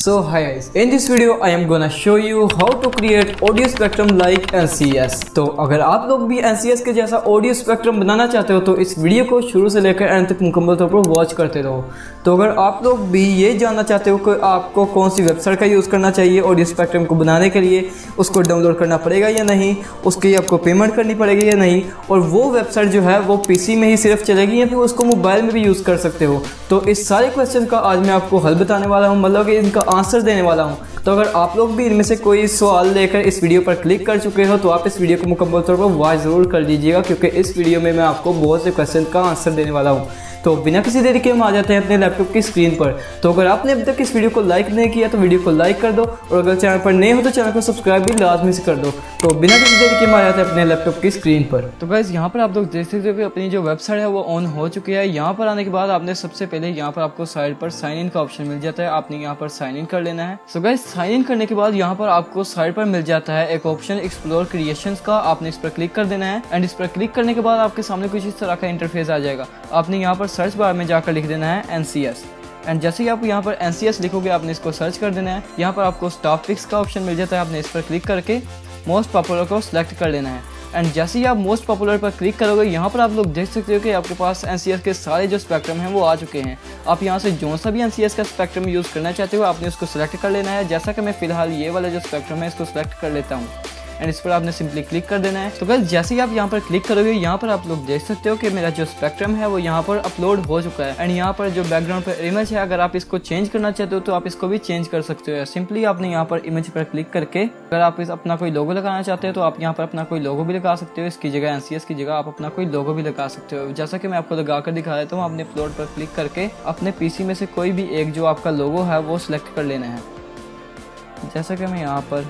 So hi guys, in this video I am gonna show you how to create audio spectrum like NCS. तो अगर आप लोग भी NCS के जैसा ऑडियो स्पेक्ट्रम बनाना चाहते हो तो इस वीडियो को शुरू से लेकर एंड तक मुकम्मल तौर पर वॉच करते रहो। तो अगर आप लोग भी ये जानना चाहते हो कि आपको कौन सी वेबसाइट का यूज़ करना चाहिए ऑडियो स्पेक्ट्रम को बनाने के लिए उसको डाउनलोड करना पड़ेगा या नहीं उसकी आपको पेमेंट करनी पड़ेगी या नहीं और वो वेबसाइट जो है वो पीसी में ही सिर्फ़ चलेगी या फिर उसको मोबाइल में भी यूज़ कर सकते हो। तो इस सारे क्वेश्चन का आज मैं आपको हल बताने वाला हूँ। मतलब कि इनका आंसर देने वाला हूँ। तो अगर आप लोग भी इनमें से कोई सवाल लेकर इस वीडियो पर क्लिक कर चुके हो तो आप इस वीडियो को मुकम्मल तौर पर वॉच ज़रूर कर दीजिएगा, क्योंकि इस वीडियो में मैं आपको बहुत से क्वेश्चन का आंसर देने वाला हूँ। तो बिना किसी देरी के हम आ जाते हैं अपने लैपटॉप की स्क्रीन पर। तो अगर आपने अभी तक इस वीडियो को लाइक नहीं किया तो वीडियो को लाइक कर दो और अगर चैनल पर नए हो तो चैनल को सब्सक्राइब भी लाजमी से कर दो। तो बिना किसी देरी के हम आ जाते हैं अपने लैपटॉप की स्क्रीन पर। तो गैस यहाँ पर आप लोग देख सकते हो कि अपनी जो वेबसाइट है, वो ऑन हो चुकी है। यहाँ पर आने के बाद आपने सबसे पहले यहाँ पर आपको साइड पर साइन इन का ऑप्शन मिल जाता है। आपने यहाँ पर साइन इन कर लेना है। सो गैस साइन इन करने के बाद यहाँ पर आपको साइड पर मिल जाता है एक ऑप्शन एक्सप्लोर क्रिएशन का। आपने इस पर क्लिक कर देना है। एंड इस पर क्लिक करने के बाद आपके सामने कुछ इस तरह का इंटरफेस आ जाएगा। आपने यहाँ पर सर्च बार में जाकर लिख देना है एनसीएस एंड जैसे ही आप यहाँ पर एनसीएस लिखोगे, आपने इसको सर्च कर देना है। यहाँ पर आपको स्टॉप फिक्स का ऑप्शन मिल जाता है। आपने इस पर क्लिक करके मोस्ट पॉपुलर को सिलेक्ट कर लेना है। एंड जैसे ही आप मोस्ट पॉपुलर पर क्लिक करोगे, यहाँ पर आप लोग देख सकते हो कि आपके पास एनसीएस के सारे जो स्पेक्ट्रम हैं, वो आ चुके हैं। आप यहाँ से जो सा भी एनसीएस का स्पेक्ट्रम यूज़ करना चाहते हो, आपने उसको सिलेक्ट कर लेना है। जैसा कि मैं फ़िलहाल ये वाला जो स्पेक्ट्रम है, इसको सिलेक्ट कर लेता हूँ। एंड इस पर आपने सिंपली क्लिक कर देना है। तो गैस जैसे ही आप यहाँ पर क्लिक करोगे, यहाँ पर आप लोग देख सकते हो कि मेरा जो स्पेक्ट्रम है, वो यहाँ पर अपलोड हो चुका है। एंड यहाँ पर जो बैकग्राउंड पर इमेज है, अगर आप इसको चेंज करना चाहते हो तो आप इसको भी चेंज कर सकते हो। सिंपली आपने यहाँ पर इमेज पर क्लिक करके, अगर आप इस अपना कोई लोगो लगाना चाहते हो तो आप यहाँ पर अपना कोई लोगो भी लगा सकते हो। इसकी जगह एनसीएस की जगह आप अपना कोई लोगो भी लगा सकते हो। जैसा कि मैं आपको लगा कर दिखा देता हूँ अपने अपलोड पर क्लिक करके अपने पीसी में से कोई भी एक जो आपका लोगो है, वो सिलेक्ट कर लेना है। जैसा कि मैं यहाँ पर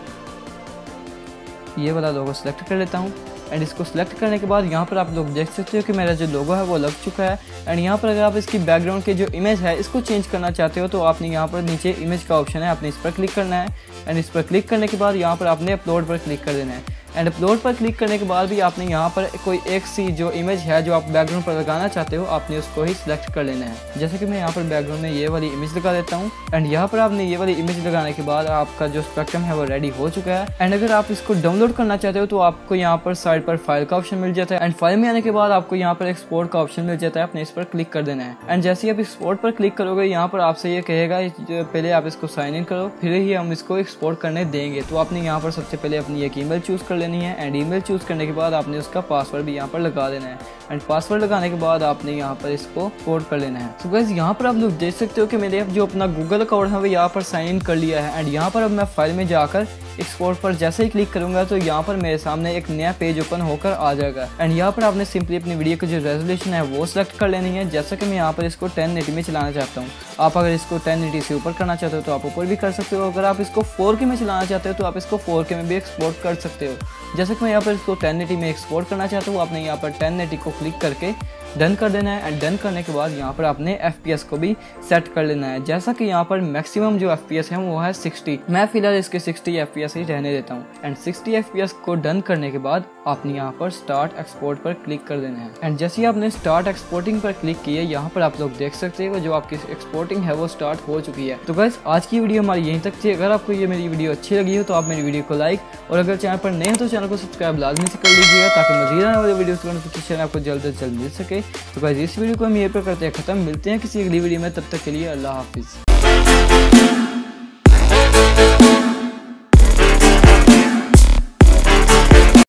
ये वाला लोगो सेलेक्ट कर लेता हूँ। एंड इसको सेलेक्ट करने के बाद यहाँ पर आप लोग देख सकते हो कि मेरा जो लोगो है वो लग चुका है। एंड यहाँ पर अगर आप इसकी बैकग्राउंड के जो इमेज है, इसको चेंज करना चाहते हो तो आपने यहाँ पर नीचे इमेज का ऑप्शन है, आपने इस पर क्लिक करना है। एंड इस पर क्लिक करने के बाद यहाँ पर आपने अपलोड पर क्लिक कर देना है। एंड अपलोड पर क्लिक करने के बाद भी आपने यहाँ पर कोई एक सी जो इमेज है जो आप बैकग्राउंड पर लगाना चाहते हो, आपने उसको ही सिलेक्ट कर लेना है। जैसे कि मैं यहाँ पर बैकग्राउंड में ये वाली इमेज लगा देता हूँ। एंड यहाँ पर आपने ये वाली इमेज लगाने के बाद आपका जो स्पेक्ट्रम है वो रेडी हो चुका है। एंड अगर आप इसको डाउनलोड करना चाहते हो तो आपको यहाँ पर साइड पर फ़ाइल का ऑप्शन मिल जाता है। एंड फ़ाइल में आने के बाद आपको यहाँ पर एक्सपोर्ट का ऑप्शन मिल जाता है। आपने इस पर क्लिक कर देना है। एंड जैसे ही आप एक्सपोर्ट पर क्लिक करोगे, यहाँ पर आपसे ये कहेगा पहले आप इसको साइन इन करो, फिर ही हम इसको एक्सपोर्ट करने देंगे। तो आपने यहाँ पर सबसे पहले अपनी एक ईमेल चूज़ कर लेनी है एंड ईमेल चूज़ करने के बाद आपने उसका पासवर्ड भी यहाँ पर लगा देना है. एंड पासवर्ड लगाने के बाद आपने यहाँ पर इसको कोड कर लेना है. तो गैस यहाँ पर आप लोग देख सकते हो कि मेरे जो अपना गूगल अकाउंट है वो यहाँ पर साइन इन कर लिया है. एंड यहाँ पर अब मैं फ़ाइल में जाकर एक्सपोर्ट पर जैसे ही क्लिक करूँगा तो यहाँ पर मेरे सामने एक नया पेज ओपन होकर आ जाएगा। एंड यहाँ पर आपने सिंपली अपनी वीडियो की जो रेजोल्यूशन है वो सिलेक्ट कर लेनी है। जैसा कि मैं यहाँ पर इसको टेन में चलाना चाहता हूँ। आप अगर इसको टेन से ऊपर करना चाहते हो तो आप ऊपर भी कर सकते हो। अगर आप इसको फोर में चलाना चाहते हो तो आप इसको फोर में भी एक्सपोर्ट कर सकते हो। जैसे कि मैं यहाँ पर इसको टेन में एक्सपोर्ट करना चाहता हूँ, आपने यहाँ पर टेन को क्लिक करके डन कर देना है। एंड डन करने के बाद यहाँ पर आपने एफपीएस को भी सेट कर लेना है। जैसा कि यहाँ पर मैक्सिमम जो एफपीएस है वो है 60 मैं फ़िलहाल इसके 60 एफपीएस ही रहने देता हूँ। एंड 60 एफपीएस को डन करने के बाद आपने यहाँ पर स्टार्ट एक्सपोर्ट पर क्लिक कर देना है। एंड जैसे ही आपने स्टार्ट एक्सपोर्टिंग पर क्लिक किया, यहाँ पर आप लोग देख सकते हो जो आपकी एक्सपोर्टिंग है वो स्टार्ट हो चुकी है। तो गैस आज की वीडियो हमारी यहीं तक थी। अगर आपको ये मेरी वीडियो अच्छी लगी हो तो आप मेरी वीडियो को लाइक और अगर चैनल पर नए हो तो चैनल को सब्सक्राइब लाजमी से कर लीजिएगा ताकि मजीद वाले वीडियो आपको जल्द से जल्द मिल सके। करेंगे तो बस इस वीडियो को हम ये पर करते हैं ख़त्म। मिलते हैं किसी अगली वीडियो में, तब तक के लिए अल्लाह हाफिज़।